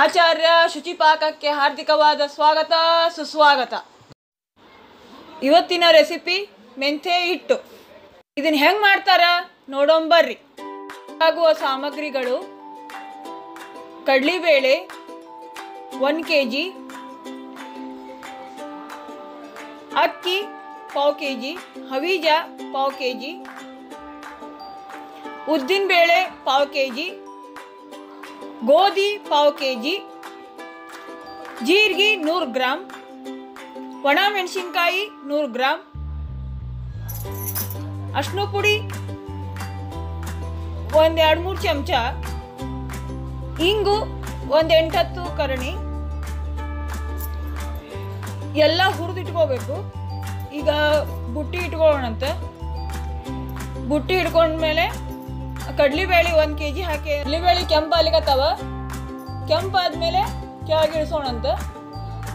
ಆಚಾರ್ಯ ಶುಚಿಪಾಕಕ್ಕೆ ಹಾರ್ದಿಕವಾದ ಸ್ವಾಗತ, ಸುಸ್ವಾಗತ. ಇವತ್ತಿನ ರೆಸಿಪಿ ಮೆಂತೆ ಹಿಟ್ಟು. ಇದನ್ನ ಹೆಂಗೆ ಮಾಡ್ತಾರ ನೋಡೋಂಬರ್ರಿ ಆಗುವ ಸಾಮಗ್ರಿಗಳು ಕಡ್ಲಿಬೇಳೆ ಒನ್ ಕೆ ಜಿ ಅಕ್ಕಿ ಪಾವು ಕೆ ಜಿ ಹವೀಜ ಪಾವು ಕೆ ಜಿ ಉದ್ದಿನಬೇಳೆ ಪಾವು ಕೆ ಜಿ ಗೋಧಿ ಪಾವು ಕೆ ಜಿ ಜೀರಿಗೆ ನೂರು ಗ್ರಾಮ್ ಒಣ ಮೆಣಸಿನ್ಕಾಯಿ ನೂರು ಗ್ರಾಮ್ ಅರ್ಶಿನ ಪುಡಿ ಒಂದು ಎರಡು ಮೂರು ಚಮಚ, ಇಂಗು ಒಂದು ಎಂಟತ್ತು ಕರಣಿ ಎಲ್ಲ ಹುರಿದಿಟ್ಕೋಬೇಕು ಈಗ ಬುಟ್ಟಿ ಇಟ್ಕೊಳ್ಳೋಣಂತ. ಬುಟ್ಟಿ ಇಟ್ಕೊಂಡ್ಮೇಲೆ ಕಡ್ಲಿಬೇಳೆ ಒಂದು ಕೆ ಜಿ ಹಾಕಿ ಕಡ್ಲಿಬೇಳೆ ಕೆಂಪು ಅಲ್ಲಿಗತ್ತವ ಕೆಂಪಾದ್ಮೇಲೆ ಕೆಳಗೆ ಇಳಿಸೋಣಂತ.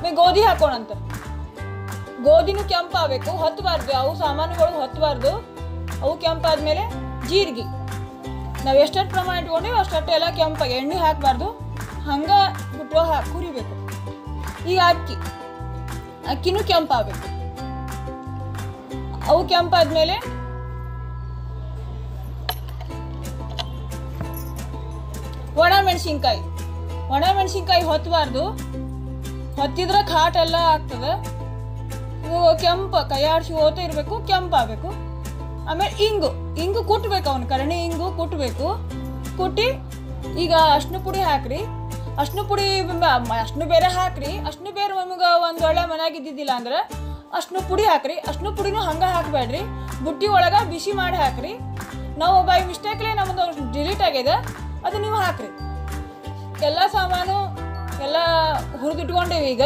ಮೇ ಗೋಧಿ ಹಾಕೋಣಂತ. ಗೋಧಿನೂ ಕೆಂಪಾಗಬೇಕು ಹತ್ತಬಾರ್ದು ಅವು ಸಾಮಾನುಗಳು ಹತ್ತಬಾರ್ದು ಅವು ಕೆಂಪಾದ್ಮೇಲೆ ಜೀರಿಗೆ. ನಾವು ಎಷ್ಟೆಷ್ಟು ಪ್ರಮಾಣ ಇಟ್ಕೊಂಡೀವಿ ಅಷ್ಟಷ್ಟು ಎಲ್ಲ ಕೆಂಪಾಗಿ ಎಣ್ಣೆ ಹಾಕಬಾರ್ದು. ಹಂಗೆ ಬಿಟ್ಟು ಹಾಕಿ ಹುರಿಬೇಕು ಈಗ ಅಕ್ಕಿ. ಅಕ್ಕಿನೂ ಕೆಂಪಾಗಬೇಕು ಅವು ಕೆಂಪಾದ್ಮೇಲೆ ಒಣ ಮೆಣಸಿನ್ಕಾಯಿ ಒಣ ಮೆಣಸಿನ್ಕಾಯಿ ಹೊತ್ತಬಾರ್ದು ಹೊತ್ತಿದ್ರೆ ಖಾಟ್ ಎಲ್ಲ ಆಗ್ತದೆ. ಕೆಂಪು ಕೈಯಾಡಿಸಿ ಹೋತ ಇರಬೇಕು ಕೆಂಪಾಗಬೇಕು ಆಮೇಲೆ ಇಂಗು. ಇಂಗು ಕುಟ್ಬೇಕು ಅವನು, ಕರಣಿ ಇಂಗು ಕುಟ್ಟಬೇಕು ಕುಟ್ಟಿ ಈಗ ಅಷ್ಟು ಪುಡಿ ಹಾಕ್ರಿ. ಅಷ್ಟು ಪುಡಿ ಅಷ್ಟು ಬೇರೆ ಹಾಕ್ರಿ. ಅಷ್ಟು ಬೇರೆ ನಮಗೆ ಒಂದು ಒಳ್ಳೆ ಮನೆಯಾಗ ಇದ್ದಿದ್ದಿಲ್ಲ ಅಂದ್ರೆ ಅಷ್ಟು ಪುಡಿ ಹಾಕ್ರಿ. ಅಷ್ಟು ಪುಡಿನೂ ಹಂಗೆ ಹಾಕಬೇಡ್ರಿ ಬುಟ್ಟಿ ಒಳಗೆ ಬಿಸಿ ಮಾಡಿ ಹಾಕ್ರಿ. ನಾವು ಬೈ ಮಿಸ್ಟೇಕ್ಲೇ ನಮ್ಮದು ಡಿಲೀಟ್ ಆಗಿದೆ. ಅದು ನೀವು ಹಾಕ್ರಿ. ಎಲ್ಲ ಸಾಮಾನು ಎಲ್ಲ ಹುರಿದಿಟ್ಕೊಂಡೇವಿ ಈಗ.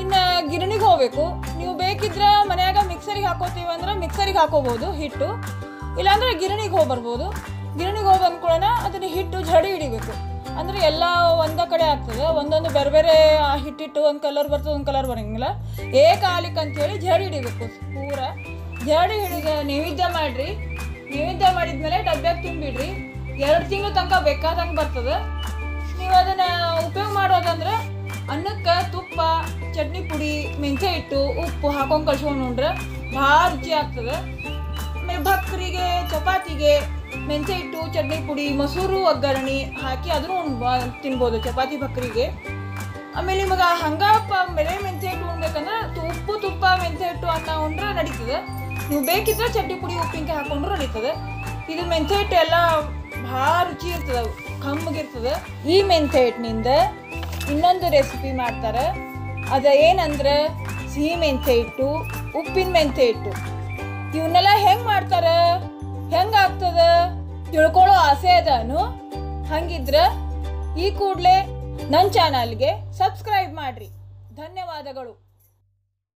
ಇನ್ನು ಗಿರಣಿಗೆ ಹೋಗ್ಬೇಕು. ನೀವು ಬೇಕಿದ್ರೆ ಮನೆಯಾಗ ಮಿಕ್ಸರಿಗೆ ಹಾಕೋತೀವಿ ಅಂದ್ರೆ ಮಿಕ್ಸರಿಗೆ ಹಾಕೋಬಹುದು, ಹಿಟ್ಟು. ಇಲ್ಲಾಂದ್ರೆ ಗಿರಣಿಗೆ ಹೋಗಿ ಬರ್ಬೋದು. ಗಿರಣಿಗೆ ಹೋಗಿ ಬಂದ್ಕೊಳ್ಳೋಣ ಅದನ್ನ ಹಿಟ್ಟು ಜಡಿ ಹಿಡಿಬೇಕು. ಅಂದ್ರೆ ಎಲ್ಲ ಒಂದ ಕಡೆ ಆಗ್ತದೆ. ಒಂದೊಂದು ಬೇರೆ ಬೇರೆ ಹಿಟ್ಟಿಟ್ಟು ಒಂದು ಕಲರ್ ಬರ್ತದೆ, ಒಂದು ಕಲರ್ ಬರೋಂಗಿಲ್ಲ. ಏಕಾಲಿಕ್ ಅಂತೇಳಿ ಜಡಿ ಹಿಡಿಬೇಕು. ಪೂರ ಜಡಿ ಹಿಡಿದ ನೈವೇದ್ಯ ಮಾಡ್ರಿ. ನೈವೇದ್ಯ ಮಾಡಿದ್ಮೇಲೆ ಡಬ್ಬ್ಯಾಗ ತುಂಬಿಡ್ರಿ. ಎರಡು ತಿಂಗಳು ತನಕ ಬೇಕಾದಂಗೆ ಬರ್ತದೆ. ನೀವು ಅದನ್ನ ಉಪಯೋಗ ಮಾಡೋದಂದ್ರೆ ಅನ್ನಕ್ಕೆ ತುಪ್ಪ, ಚಟ್ನಿ ಪುಡಿ, ಮೆಂತ್ಯ ಹಿಟ್ಟು, ಉಪ್ಪು ಹಾಕೊಂಡು ಕಳ್ಸ್ಕೊಂಡು ಉಂಡ್ರೆ ಭಾಳ ರುಚಿ ಆಗ್ತದೆ. ಆಮೇಲೆ ಭಕ್ರಿಗೆ, ಚಪಾತಿಗೆ ಮೆಂತ್ಯ ಹಿಟ್ಟು, ಚಟ್ನಿ ಪುಡಿ, ಮೊಸರು, ಒಗ್ಗರಣೆ ಹಾಕಿ ಅದನ್ನು ಉಣ್ ತಿನ್ಬೋದು ಚಪಾತಿ ಭಕ್ರಿಗೆ. ಆಮೇಲೆ ನಿಮಗೆ ಹಂಗಪ್ಪ ಬೆಳೆ ಮೆಂತ್ಯ ಹಿಟ್ಟು ಉಣ್ಬೇಕಂದ್ರೆ ಉಪ್ಪು ತುಪ್ಪ, ಮೆಂತ್ಯ ಹಿಟ್ಟು ಅನ್ನ ಉಂಡ್ರೆ ನಡೀತದೆ. ನೀವು ಬೇಕಿದ್ರೆ ಚಟ್ನಿ ಪುಡಿ, ಉಪ್ಪಿನಕಾಯಿ ಹಾಕೊಂಡ್ರು ನಡೀತದೆ. ಇದು ಮೆಂತ್ಯ ಹಿಟ್ಟು ಎಲ್ಲ ಭಾಳ ರುಚಿ ಇರ್ತದೆ ಕಮ್ಮಗಿರ್ತದೆ ಈ ಮೆಂತೆ ಹಿಟ್ಟಿನಿಂದ ಇನ್ನೊಂದು ರೆಸಿಪಿ ಮಾಡ್ತಾರೆ. ಅದು ಏನಂದ್ರೆ ಸಿಹಿ ಮೆಂತೆ ಹಿಟ್ಟು ಉಪ್ಪಿನ ಮೆಂತೆ ಹಿಟ್ಟು ಇವನ್ನೆಲ್ಲ ಹೆಂಗ್ ಮಾಡ್ತಾರೆ? ಹೆಂಗ್ ತಿಳ್ಕೊಳ್ಳೋ ಆಸೆ ಅದನು ಹಂಗಿದ್ರ ಈ ಕೂಡಲೇ ನನ್ನ ಚಾನಲ್ಗೆ ಸಬ್ಸ್ಕ್ರೈಬ್ ಮಾಡ್ರಿ. ಧನ್ಯವಾದಗಳು.